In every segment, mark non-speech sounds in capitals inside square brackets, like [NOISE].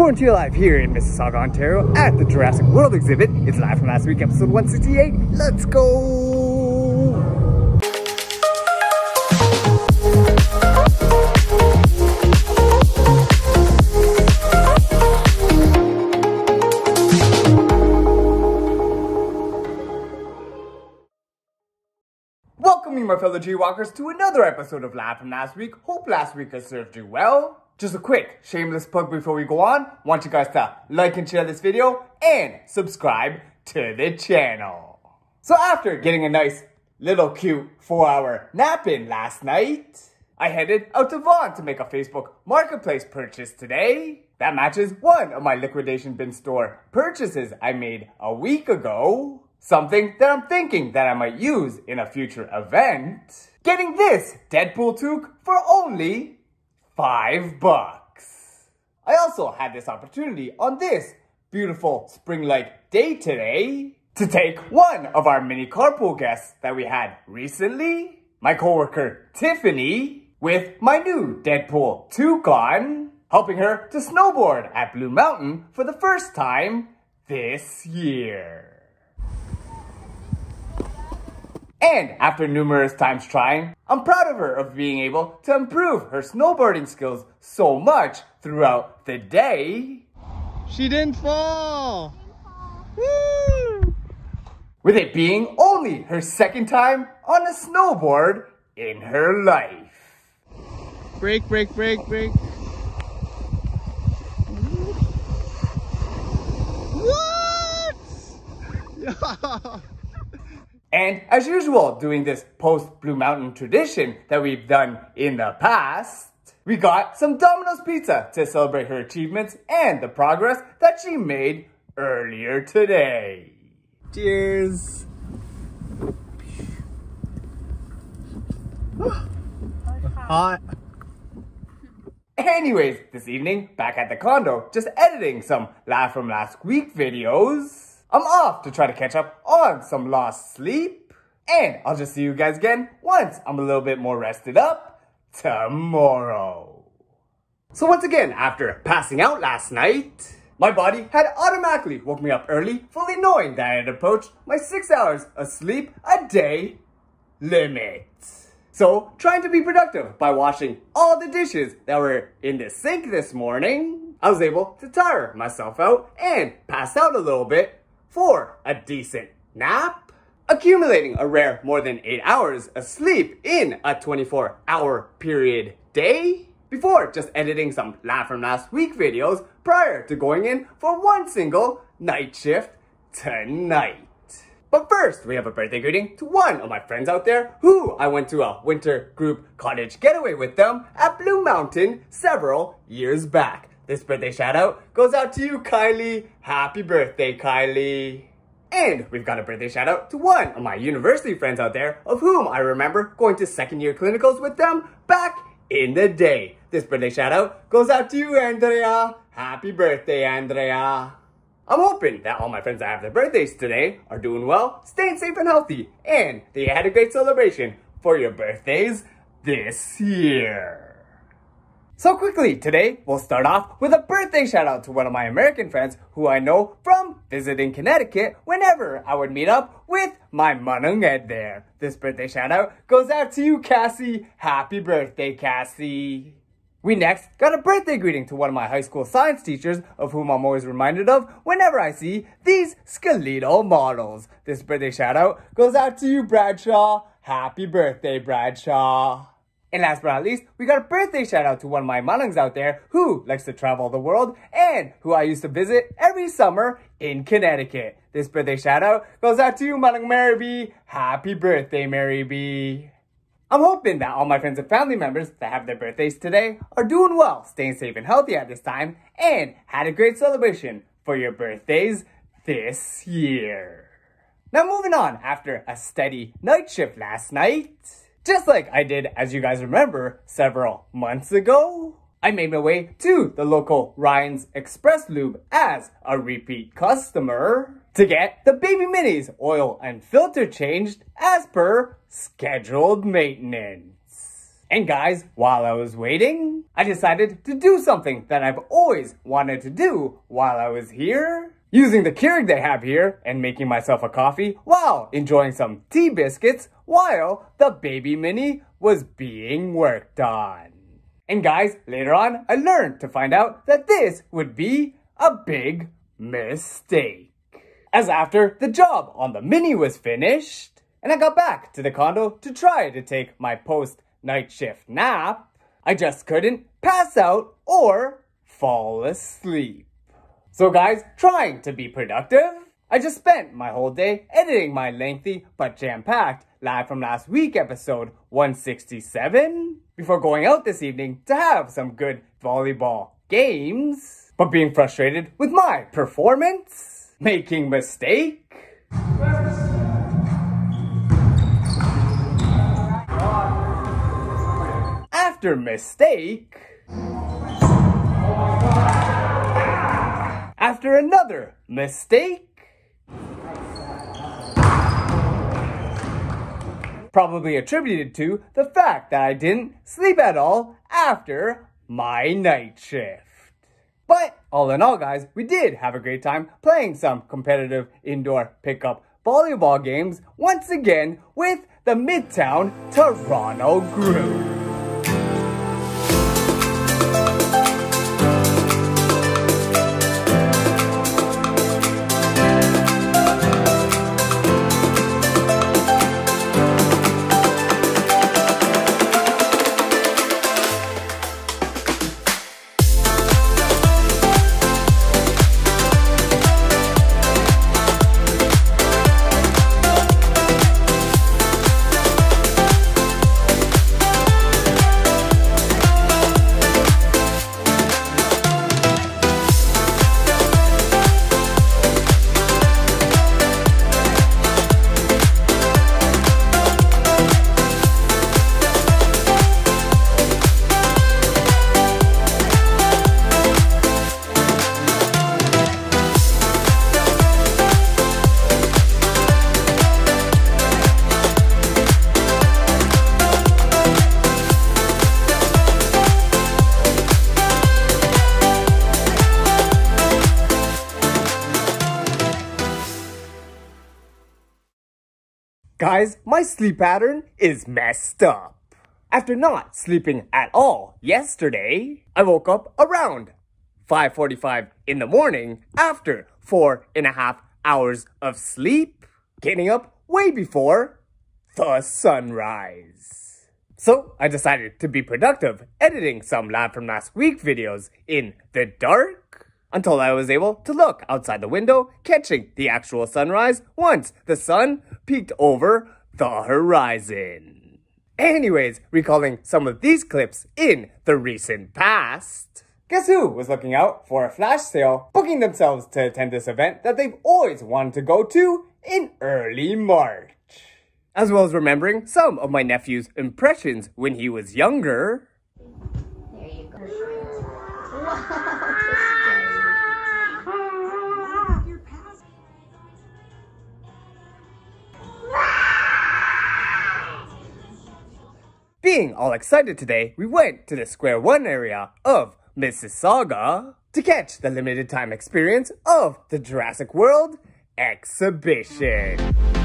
Reporting to you live here in Mississauga, Ontario at the Jurassic World exhibit. It's live from last week, episode 168. Let's go! Welcoming my fellow JayWalkers to another episode of Live from last week. Hope last week has served you well. Just a quick shameless plug before we go on. Want you guys to like and share this video and subscribe to the channel. So after getting a nice little cute four hour nap in last night, I headed out to Vaughan to make a Facebook Marketplace purchase today. That matches one of my liquidation bin store purchases I made a week ago. Something that I'm thinking that I might use in a future event. Getting this Deadpool toque for only five bucks. I also had this opportunity on this beautiful spring-like day today to take one of our mini carpool guests that we had recently, my coworker Tiffany, with my new Deadpool toque on, helping her to snowboard at Blue Mountain for the first time this year. And after numerous times trying, I'm proud of her of being able to improve her snowboarding skills so much throughout the day. She didn't fall. Woo! With it being only her second time on a snowboard in her life. Break, break, break, break. What? [LAUGHS] And as usual, doing this post Blue Mountain tradition that we've done in the past, we got some Domino's pizza to celebrate her achievements and the progress that she made earlier today. Cheers! Hot. Anyways, this evening, back at the condo, just editing some Laugh from Last Week videos. I'm off to try to catch up on some lost sleep. And I'll just see you guys again once I'm a little bit more rested up tomorrow. So once again, after passing out last night, my body had automatically woke me up early, fully knowing that I had approached my six hours of sleep a day limit. So, trying to be productive by washing all the dishes that were in the sink this morning, I was able to tire myself out and pass out a little bit for a decent nap, accumulating a rare more than 8 hours of sleep in a 24 hour period day, before just editing some Laugh from Last Week videos prior to going in for one single night shift tonight. But first, we have a birthday greeting to one of my friends out there who I went to a winter group cottage getaway with them at Blue Mountain several years back. This birthday shout out goes out to you, Kylie. Happy birthday, Kylie. And we've got a birthday shout out to one of my university friends out there of whom I remember going to second year clinicals with them back in the day. This birthday shout out goes out to you, Andrea. Happy birthday, Andrea. I'm hoping that all my friends that have their birthdays today are doing well, staying safe and healthy, and you had a great celebration for your birthdays this year. So quickly, today we'll start off with a birthday shout out to one of my American friends who I know from visiting Connecticut whenever I would meet up with my manang Ed there. This birthday shout out goes out to you, Cassie. Happy birthday, Cassie. We next got a birthday greeting to one of my high school science teachers, of whom I'm always reminded of whenever I see these skeletal models. This birthday shout out goes out to you, Bradshaw. Happy birthday, Bradshaw. And last but not least, we got a birthday shout out to one of my manangs out there who likes to travel the world and who I used to visit every summer in Connecticut. This birthday shout out goes out to you, Manang Mary B. Happy birthday, Mary B. I'm hoping that all my friends and family members that have their birthdays today are doing well, staying safe and healthy at this time, and had a great celebration for your birthdays this year. Now moving on, after a steady night shift last night, just like I did, as you guys remember, several months ago, I made my way to the local Ryan's Express Lube as a repeat customer to get the Baby Minis oil and filter changed as per scheduled maintenance. And guys, while I was waiting, I decided to do something that I've always wanted to do while I was here. Using the Keurig they have here and making myself a coffee while enjoying some tea biscuits while the baby mini was being worked on. And guys, later on, I learned to find out that this would be a big mistake. As after the job on the Mini was finished, and I got back to the condo to try to take my post night shift nap, I just couldn't pass out or fall asleep. So guys, trying to be productive, I just spent my whole day editing my lengthy but jam-packed live from last week episode 167 before going out this evening to have some good volleyball games. But being frustrated with my performance, making mistake. After mistake. After another mistake. Probably attributed to the fact that I didn't sleep at all after my night shift. But all in all, guys, we did have a great time playing some competitive indoor pickup volleyball games once again with the Midtown Toronto group. My sleep pattern is messed up. After not sleeping at all yesterday, I woke up around 5.45 in the morning after four and a half hours of sleep, getting up way before the sunrise. So I decided to be productive editing some Lab from Last Week videos in the dark until I was able to look outside the window, catching the actual sunrise once the sun peeked over the horizon. Anyways, recalling some of these clips in the recent past. Guess who was looking out for a flash sale, booking themselves to attend this event that they've always wanted to go to in early March? As well as remembering some of my nephew's impressions when he was younger. There you go. [LAUGHS] Being all excited today, we went to the Square One area of Mississauga to catch the limited time experience of the Jurassic World exhibition.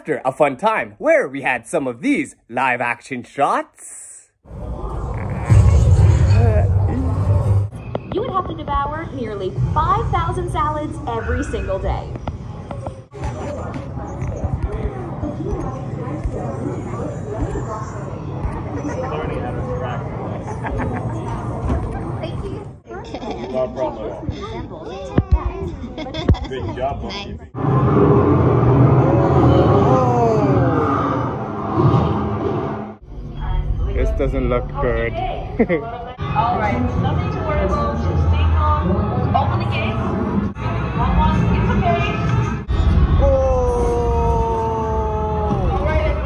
After a fun time where we had some of these live action shots, You would have to devour nearly 5,000 salads every single day. Thank you. No problem at. Good job, bookkeeping. [LAUGHS] doesn't look good. All right, nothing to worry about. Just stay calm. Open the gate. One. It's okay. Excited.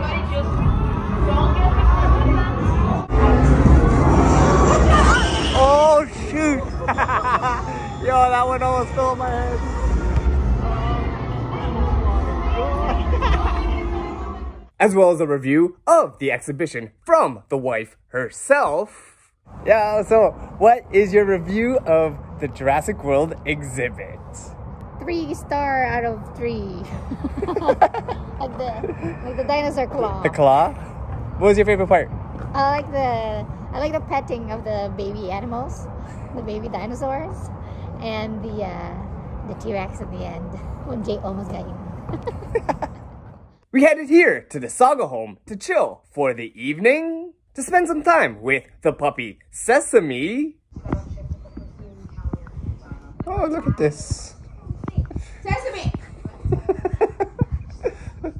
oh shoot! [LAUGHS] Yo, that one almost fell on my head. As well as a review of the exhibition from the wife herself. Yeah, so what is your review of the Jurassic World exhibit? Three star out of three. [LAUGHS] like the like the dinosaur claw. The claw? What was your favorite part? I like the I like the petting of the baby animals, the baby dinosaurs, and the uh, the T Rex at the end when Jay almost got you. [LAUGHS] We headed here to the Sauga home to chill for the evening, to spend some time with the puppy Sesame. Oh, look at this. Sesame. [LAUGHS]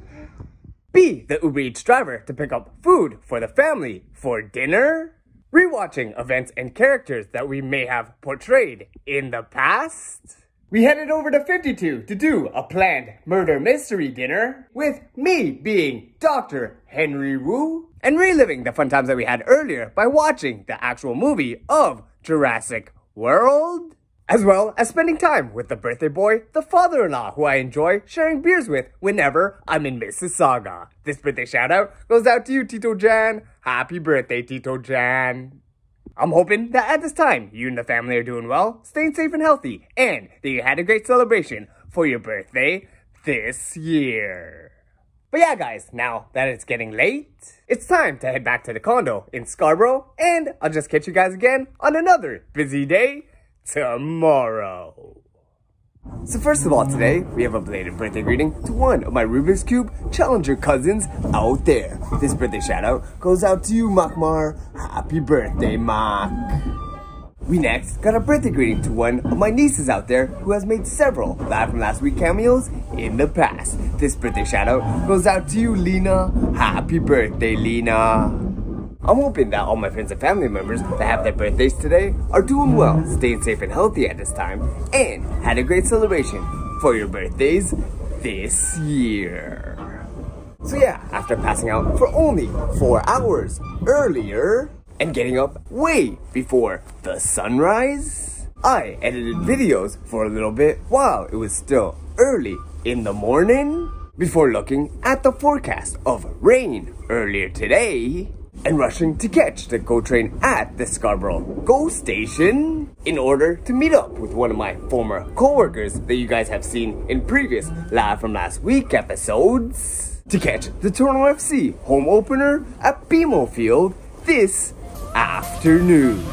Be the Uber Eats driver to pick up food for the family for dinner. Rewatching events and characters that we may have portrayed in the past. We headed over to 52 to do a planned murder mystery dinner with me being Dr. Henry Wu and reliving the fun times that we had earlier by watching the actual movie of Jurassic World. As well as spending time with the birthday boy, the father-in-law who I enjoy sharing beers with whenever I'm in Mississauga. This birthday shout out goes out to you, Tito Jan. Happy birthday, Tito Jan. I'm hoping that at this time, you and the family are doing well, staying safe and healthy, and that you had a great celebration for your birthday this year. But yeah, guys, now that it's getting late, it's time to head back to the condo in Scarborough, and I'll just catch you guys again on another busy day tomorrow. So first of all today, we have a belated birthday greeting to one of my Rubik's Cube Challenger cousins out there. This birthday shout out goes out to you, Makmar. Happy birthday, Mak. We next got a birthday greeting to one of my nieces out there who has made several live from last week cameos in the past. This birthday shout out goes out to you, Lena. Happy birthday, Lena. I'm hoping that all my friends and family members that have their birthdays today are doing well, staying safe and healthy at this time, and had a great celebration for your birthdays this year. So yeah, after passing out for only four hours earlier and getting up way before the sunrise, I edited videos for a little bit while it was still early in the morning before looking at the forecast of rain earlier today and rushing to catch the GO train at the Scarborough GO station in order to meet up with one of my former coworkers that you guys have seen in previous Live from Last Week episodes to catch the Toronto FC home opener at BMO Field this afternoon.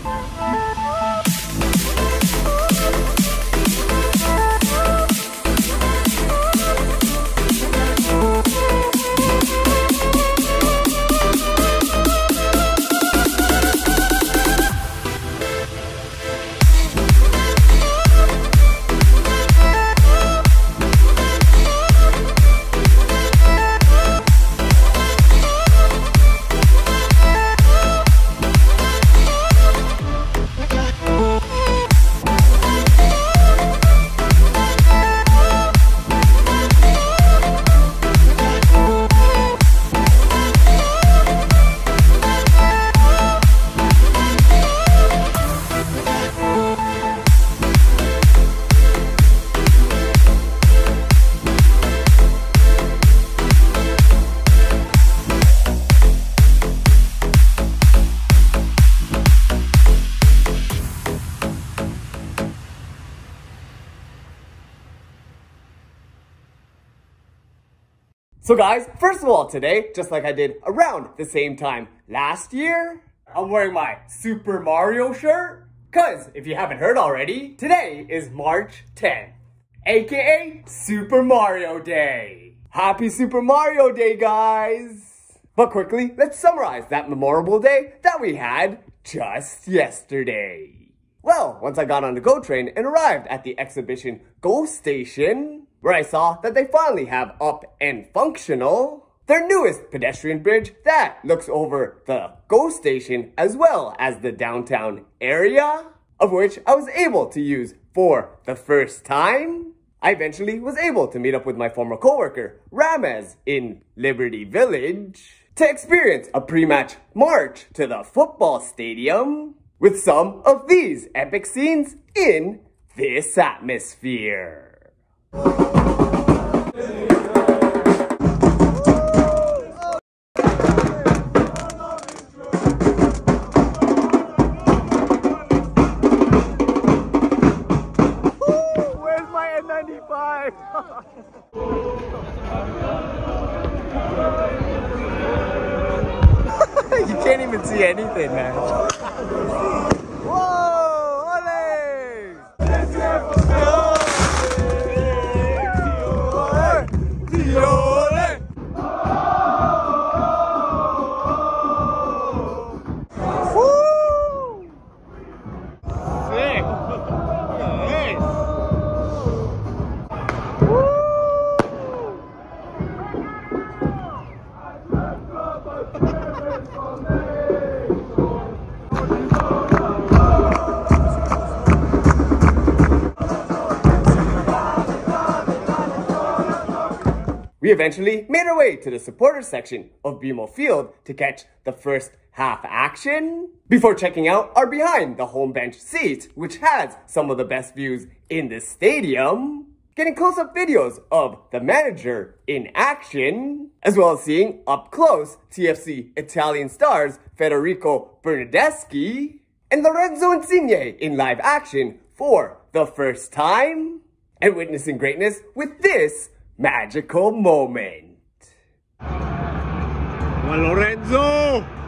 So guys, first of all today, just like I did around the same time last year, I'm wearing my Super Mario shirt. Cause if you haven't heard already, today is March 10th, aka Super Mario Day. Happy Super Mario Day, guys! But quickly, let's summarize that memorable day that we had just yesterday. Well, once I got on the GO train and arrived at the exhibition GO Station, where I saw that they finally have up and functional their newest pedestrian bridge that looks over the GO station as well as the downtown area, of which I was able to use for the first time. I eventually was able to meet up with my former coworker, Ramez, in Liberty Village to experience a pre-match march to the football stadium with some of these epic scenes in this atmosphere. Where's eventually made our way to the supporters section of BMO Field to catch the first half action before checking out our behind the home bench seats, which has some of the best views in the stadium. Getting close-up videos of the manager in action, as well as seeing up close TFC Italian stars Federico Bernardeschi and Lorenzo Insigne in live action for the first time, and witnessing greatness with this magical moment. Lorenzo.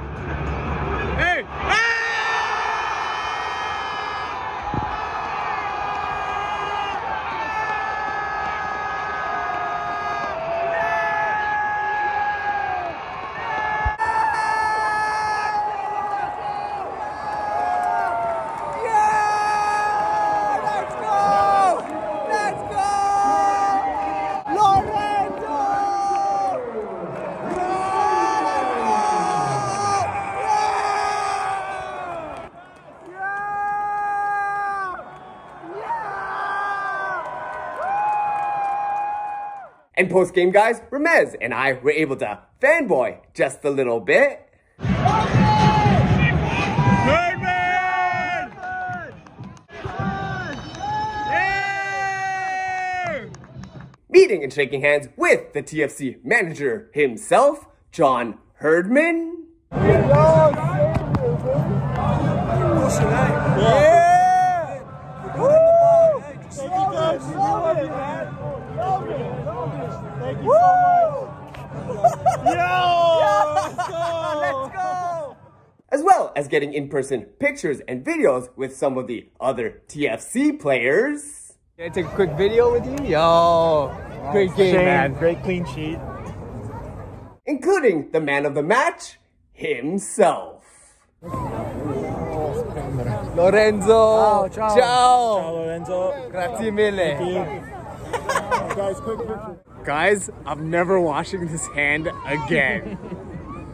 And post game, guys, Ramez and I were able to fanboy just a little bit. Meeting and shaking hands with the TFC manager himself, John Herdman. As well as getting in-person pictures and videos with some of the other TFC players. Can I take a quick video with you? Yo, great game, man. Great clean sheet. including the man of the match himself. Lorenzo, ciao. Ciao, Lorenzo. Grazie mille. [LAUGHS] Guys, quick picture. Guys, I'm never washing this hand again.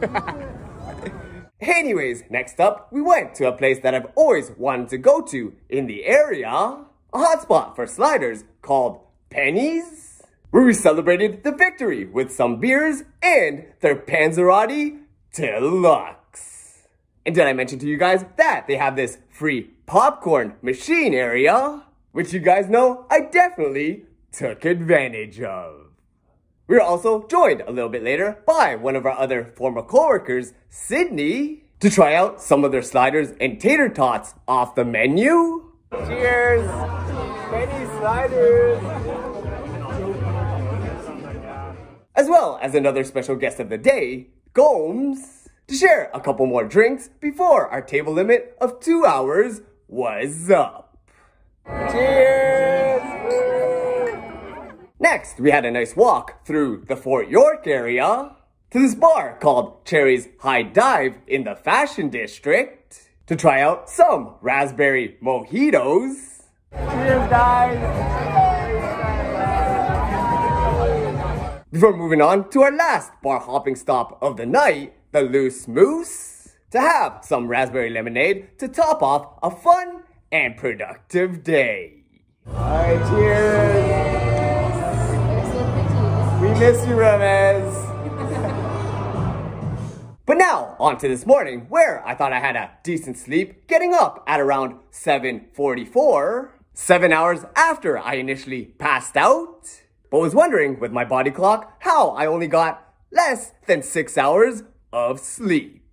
[LAUGHS] Anyways, next up, we went to a place that I've always wanted to go to in the area, a hotspot for sliders called Pennies, where we celebrated the victory with some beers and their Panzerotti Deluxe. And did I mention to you guys that they have this free popcorn machine area, which you guys know I definitely took advantage of. We were also joined a little bit later by one of our other former coworkers, Sydney, to try out some of their sliders and tater tots off the menu. Cheers. Many sliders. as well as another special guest of the day, Gomes, to share a couple more drinks before our table limit of two hours was up. Cheers! Next, we had a nice walk through the Fort York area to this bar called Cherry's High Dive in the Fashion District to try out some raspberry mojitos. Cheers, guys! Before moving on to our last bar hopping stop of the night, the Loose Moose, to have some raspberry lemonade to top off a fun and productive day. Alright, cheers! Miss you, Ramez! But now, on to this morning, where I thought I had a decent sleep, getting up at around 7.44, seven hours after I initially passed out, but was wondering with my body clock how I only got less than six hours of sleep.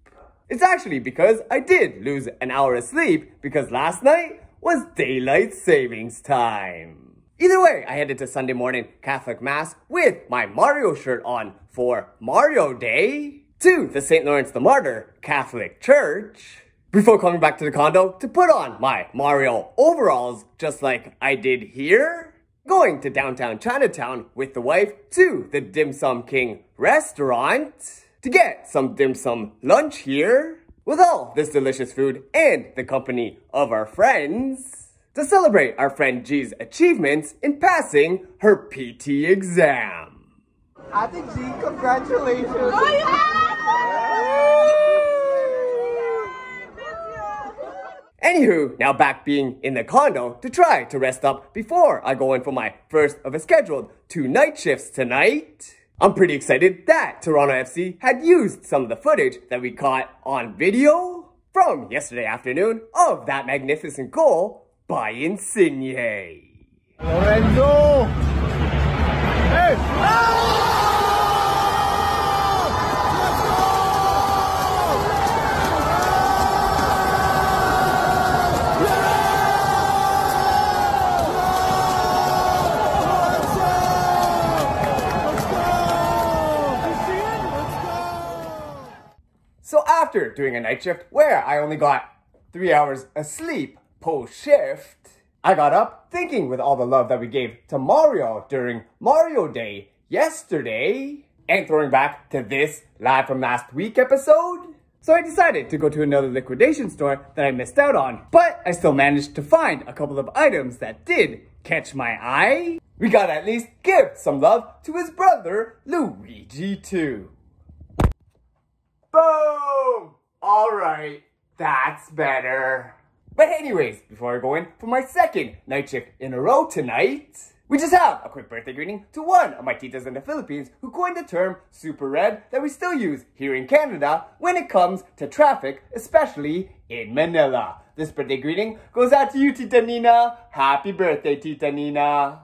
It's actually because I did lose an hour of sleep because last night was daylight savings time. Either way, I headed to Sunday morning Catholic Mass with my Mario shirt on for Mario Day to the St. Lawrence the Martyr Catholic Church before coming back to the condo to put on my Mario overalls just like I did here. Going to downtown Chinatown with the wife to the Dim Sum King restaurant to get some dim sum lunch here with all this delicious food and the company of our friends to celebrate our friend G's achievements in passing her PT exam. Ate G, congratulations! Oh, Anywho, now back being in the condo to try to rest up before I go in for my first of a scheduled two night shifts tonight. I'm pretty excited that Toronto FC had used some of the footage that we caught on video from yesterday afternoon of that magnificent goal by Insigne. Lorenzo! Hey! So after doing a night shift where I only got three hours of sleep post shift, I got up thinking with all the love that we gave to Mario during Mario Day yesterday and throwing back to this live from last week episode. So I decided to go to another liquidation store that I missed out on, but I still managed to find a couple of items that did catch my eye. We gotta at least give some love to his brother, Luigi, too. Boom! Alright, that's better. But anyways, before I go in for my second night shift in a row tonight, we just have a quick birthday greeting to one of my titas in the Philippines who coined the term super red that we still use here in Canada when it comes to traffic, especially in Manila. This birthday greeting goes out to you, Tita Nina. Happy birthday, Tita Nina.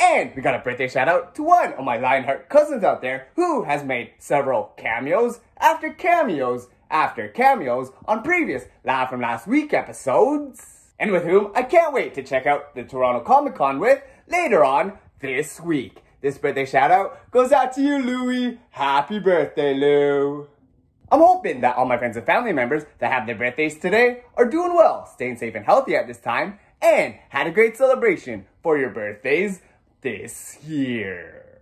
And we got a birthday shout out to one of my Lionheart cousins out there who has made several cameos after cameos after cameos on previous Live from Last Week episodes. And with whom I can't wait to check out the Toronto Comic Con with later on this week. This birthday shout out goes out to you, Louie. Happy birthday, Lou. I'm hoping that all my friends and family members that have their birthdays today are doing well, staying safe and healthy at this time, and had a great celebration for your birthdays this year.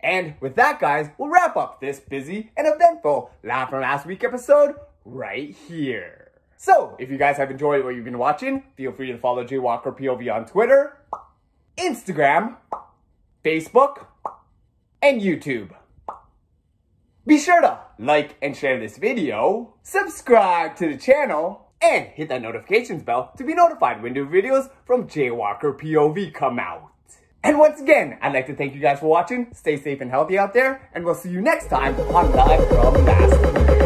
And with that, guys, we'll wrap up this busy and eventful Laugh from Last Week episode right here. So, if you guys have enjoyed what you've been watching, feel free to follow Jay Walker POV on Twitter, Instagram, Facebook, and YouTube. Be sure to like and share this video, subscribe to the channel, and hit that notifications bell to be notified when new videos from Jay Walker POV come out. And once again, I'd like to thank you guys for watching. Stay safe and healthy out there, and we'll see you next time on Live from Last Week.